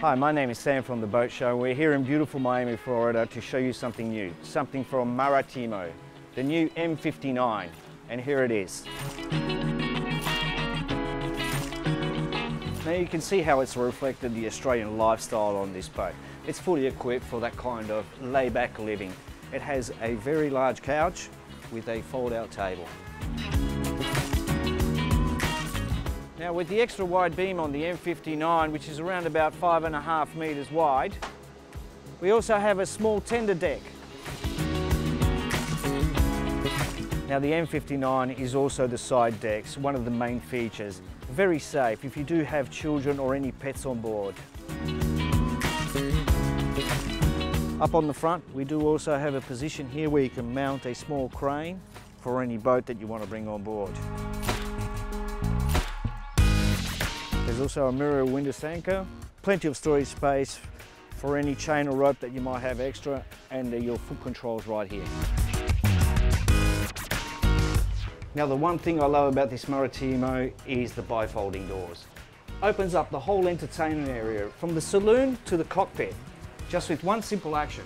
Hi, my name is Sam from the Boat Show. We're here in beautiful Miami, Florida to show you something new, something from Maritimo, the new M59, and here it is. Now you can see how it's reflected the Australian lifestyle on this boat. It's fully equipped for that kind of layback living. It has a very large couch with a fold-out table. Now with the extra wide beam on the M59, which is around about five and a half metres wide, we also have a small tender deck. Now the M59 is also the side decks, one of the main features. Very safe if you do have children or any pets on board. Up on the front, we do also have a position here where you can mount a small crane for any boat that you want to bring on board. Also a Muir windlass anchor, plenty of storage space for any chain or rope that you might have extra, and uh, your foot controls right here. Now the one thing I love about this Maritimo is the bifolding doors. Opens up the whole entertainment area from the saloon to the cockpit, just with one simple action.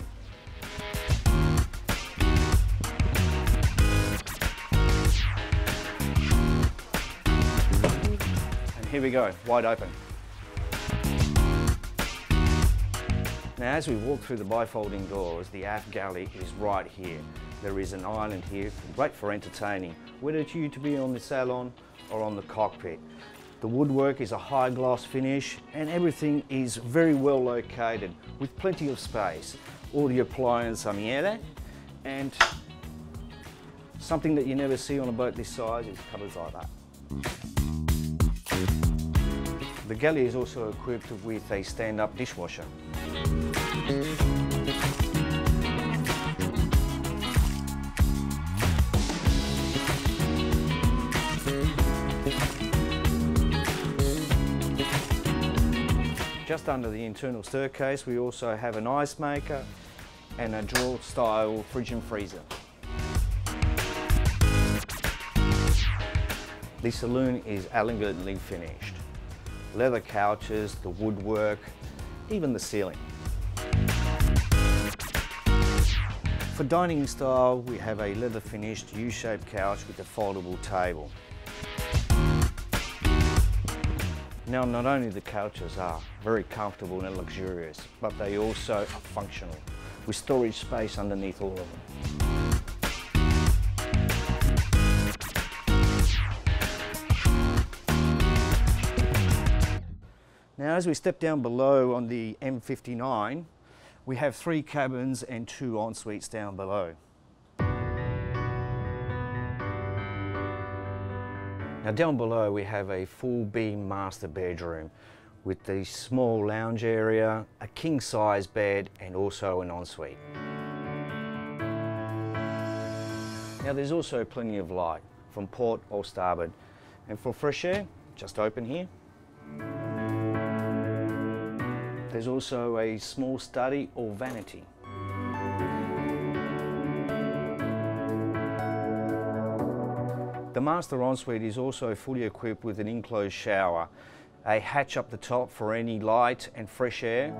Here we go, wide open. Now as we walk through the bifolding doors, the aft galley is right here. There is an island here, great for entertaining, whether it's you to be on the salon or on the cockpit. The woodwork is a high gloss finish and everything is very well located with plenty of space. All the appliances are miele and something that you never see on a boat this size is covers like that. The galley is also equipped with a stand-up dishwasher. Just under the internal staircase we also have an ice maker and a drawer style fridge and freezer. The saloon is elegantly finished leather couches, the woodwork, even the ceiling. For dining style, we have a leather finished U-shaped couch with a foldable table. Now, not only the couches are very comfortable and luxurious, but they also are functional, with storage space underneath all of them. Now as we step down below on the M59, we have three cabins and two en-suites down below. Now down below we have a full beam master bedroom with the small lounge area, a king size bed and also an ensuite. Now there's also plenty of light from port or starboard and for fresh air, just open here there's also a small study or vanity. The Master Ensuite is also fully equipped with an enclosed shower, a hatch up the top for any light and fresh air.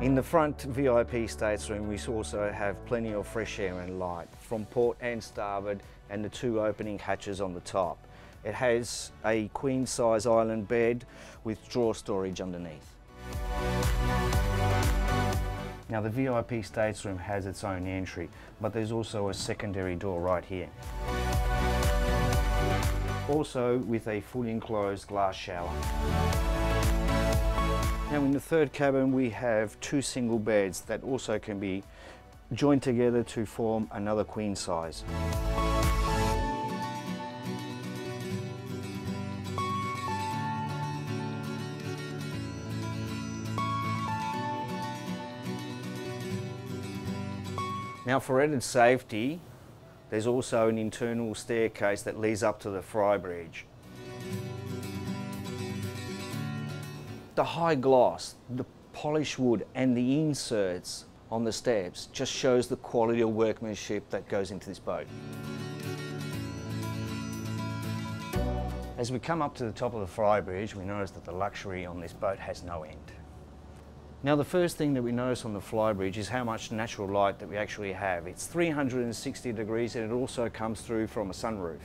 In the front VIP stateroom we also have plenty of fresh air and light from port and starboard and the two opening hatches on the top. It has a queen size island bed with drawer storage underneath. Now the VIP stateroom has its own entry, but there's also a secondary door right here. Also with a fully enclosed glass shower. Now in the third cabin we have two single beds that also can be joined together to form another queen size. Now for added safety, there's also an internal staircase that leads up to the flybridge. The high gloss, the polished wood and the inserts on the steps just shows the quality of workmanship that goes into this boat. As we come up to the top of the flybridge, we notice that the luxury on this boat has no end. Now the first thing that we notice on the flybridge is how much natural light that we actually have. It's 360 degrees and it also comes through from a sunroof.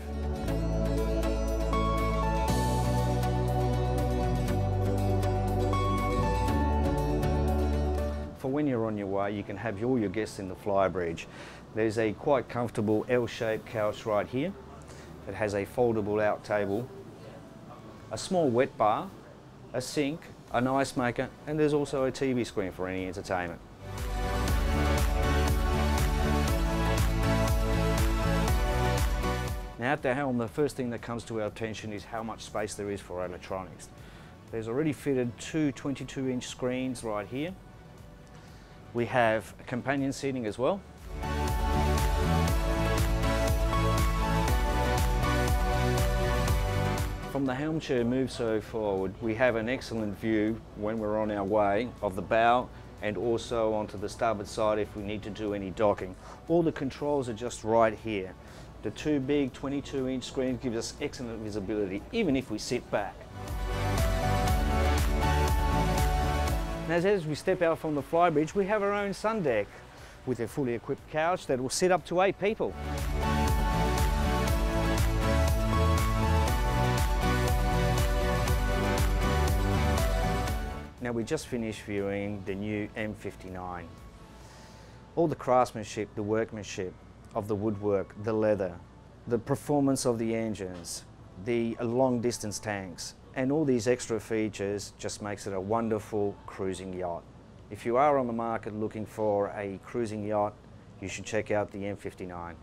For when you're on your way, you can have all your guests in the flybridge. There's a quite comfortable L-shaped couch right here. It has a foldable out table, a small wet bar, a sink, an ice maker, and there's also a TV screen for any entertainment. Now at the helm, the first thing that comes to our attention is how much space there is for electronics. There's already fitted two 22 inch screens right here. We have companion seating as well. From the helm chair move so forward, we have an excellent view when we're on our way of the bow and also onto the starboard side if we need to do any docking. All the controls are just right here. The two big 22 inch screens give us excellent visibility even if we sit back. Now as we step out from the flybridge we have our own sun deck with a fully equipped couch that will sit up to eight people. Now we just finished viewing the new M59. All the craftsmanship, the workmanship of the woodwork, the leather, the performance of the engines, the long distance tanks, and all these extra features just makes it a wonderful cruising yacht. If you are on the market looking for a cruising yacht, you should check out the M59.